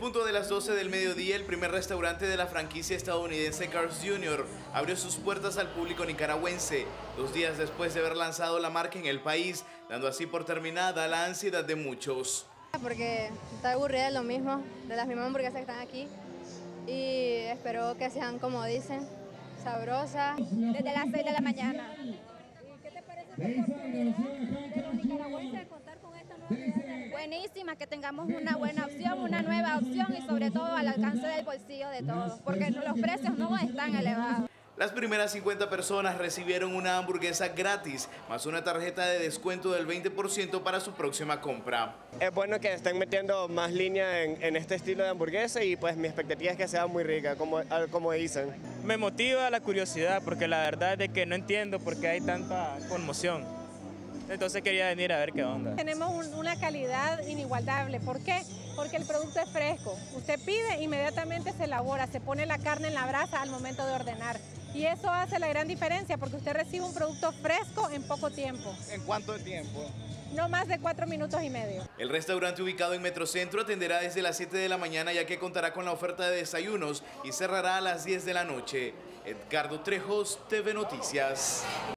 punto de las 12 del mediodía, el primer restaurante de la franquicia estadounidense Cars Jr. abrió sus puertas al público nicaragüense, dos días después de haber lanzado la marca en el país, dando así por terminada la ansiedad de muchos. Porque está aburrida de lo mismo, de las mismas hamburguesas que están aquí, y espero que sean, como dicen, sabrosas. Desde las 6 de la mañana. ¿Qué te parece la oportunidad de los nicaragüenses contar con esta nueva idea? Buenísima, que tengamos una buena opción, una nueva opción y sobre todo al alcance del bolsillo de todos, porque los precios no están elevados. Las primeras 50 personas recibieron una hamburguesa gratis, más una tarjeta de descuento del 20% para su próxima compra. Es bueno que estén metiendo más línea en, en, este estilo de hamburguesa y pues mi expectativa es que sea muy rica, como, como dicen. Me motiva la curiosidad porque la verdad es de que no entiendo por qué hay tanta conmoción. Entonces quería venir a ver qué onda. Tenemos un, una calidad inigualable. ¿Por qué? Porque el producto es fresco. Usted pide, inmediatamente se elabora, se pone la carne en la brasa al momento de ordenar. Y eso hace la gran diferencia porque usted recibe un producto fresco en poco tiempo. ¿En cuánto tiempo? No más de cuatro minutos y medio. El restaurante ubicado en Metrocentro atenderá desde las 7 de la mañana ya que contará con la oferta de desayunos y cerrará a las 10 de la noche. Edgardo Trejos, TV Noticias.